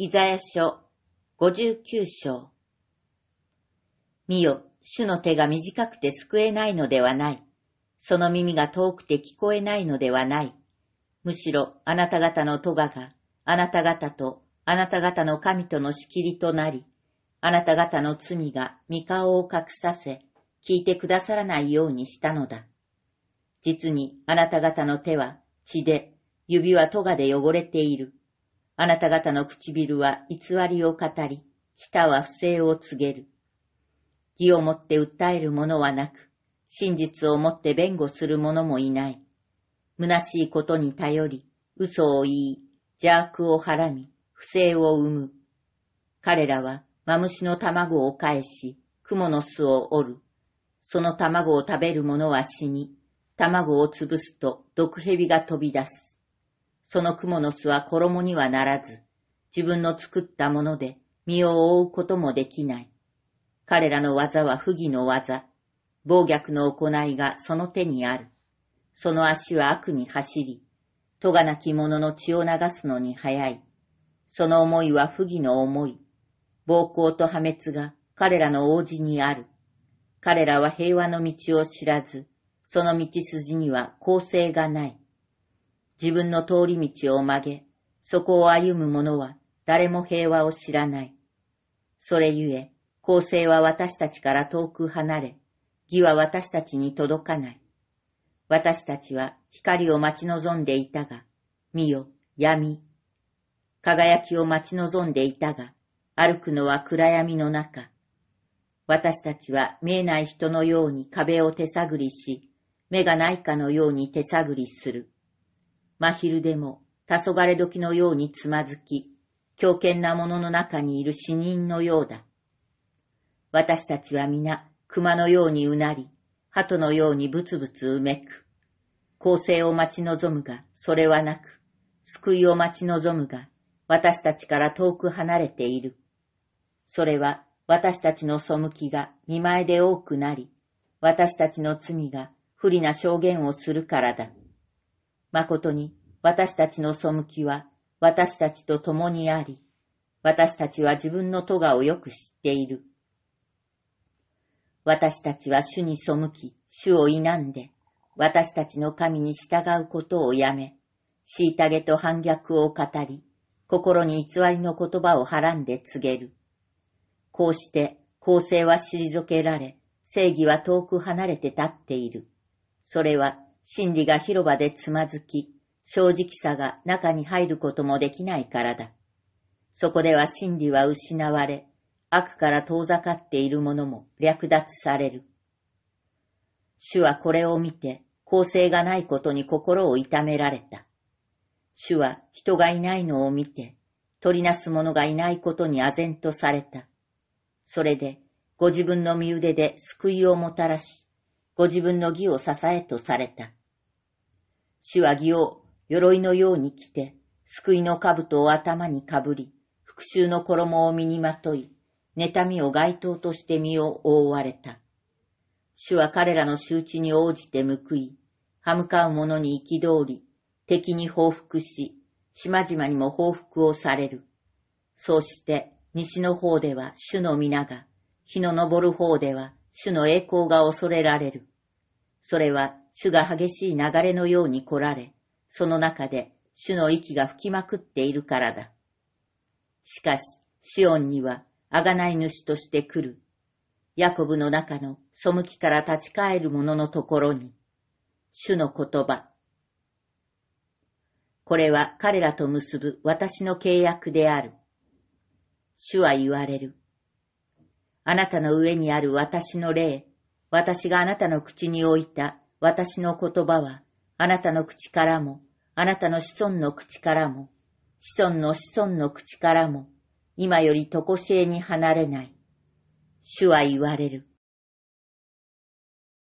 イザヤ書59章見よ、主の手が短くて救えないのではない。その耳が遠くて聞こえないのではない。むしろあなた方の咎があなた方とあなた方の神との仕切りとなり、あなた方の罪が御顔を隠させ、聞いてくださらないようにしたのだ。実にあなた方の手は血で、指は咎で汚れている。あなた方の唇は偽りを語り、舌は不正を告げる。義をもって訴える者はなく、真実をもって弁護する者もいない。虚しいことに頼り、嘘を言い、邪悪をはらみ、不正を生む。彼らは、マムシの卵を返し、雲の巣を折る。その卵を食べる者は死に、卵を潰すと毒蛇が飛び出す。その蜘蛛の巣は衣にはならず、自分の作ったもので身を覆うこともできない。彼らの技は不義の技。暴虐の行いがその手にある。その足は悪に走り、戸がなき者の血を流すのに早い。その思いは不義の思い。暴行と破滅が彼らの王子にある。彼らは平和の道を知らず、その道筋には公正がない。自分の通り道を曲げ、そこを歩む者は誰も平和を知らない。それゆえ、公正は私たちから遠く離れ、義は私たちに届かない。私たちは光を待ち望んでいたが、見よ、闇。輝きを待ち望んでいたが、歩くのは暗闇の中。私たちは見えない人のように壁を手探りし、目がないかのように手探りする。真昼でも、黄昏時のようにつまずき、強健なものの中にいる死人のようだ。私たちは皆、熊のようにうなり、鳩のようにブツブツうめく。公正を待ち望むが、それはなく、救いを待ち望むが、私たちから遠く離れている。それは、私たちの背きが見前で多くなり、私たちの罪が不利な証言をするからだ。誠に私たちの背きは私たちと共にあり、私たちは自分の咎をよく知っている。私たちは主に背き、主を否んで、私たちの神に従うことをやめ、虐げと反逆を語り、心に偽りの言葉をはらんで告げる。こうして、公正は退けられ、正義は遠く離れて立っている。それは、真理が広場でつまずき、正直さが中に入ることもできないからだ。そこでは真理は失われ、悪から遠ざかっているものも略奪される。主はこれを見て、公正がないことに心を痛められた。主は人がいないのを見て、取りなす者がいないことに唖然とされた。それで、ご自分の身腕で救いをもたらし、ご自分の義を支えとされた。主は義を鎧のように着て、救いの兜を頭にかぶり、復讐の衣を身にまとい、妬みを街灯として身を覆われた。主は彼らの周知に応じて報い、歯向かう者に憤り、敵に報復し、島々にも報復をされる。そうして、西の方では主の皆が、日の昇る方では主の栄光が恐れられる。それは主が激しい流れのように来られ、その中で主の息が吹きまくっているからだ。しかし、シオンには、あがない主として来る。ヤコブの中の背きから立ち返る者のところに、主の言葉。これは彼らと結ぶ私の契約である。主は言われる。あなたの上にある私の霊、私があなたの口に置いた私の言葉は、あなたの口からも、あなたの子孫の口からも、子孫の子孫の口からも、今よりとこしえに離れない。主は言われる。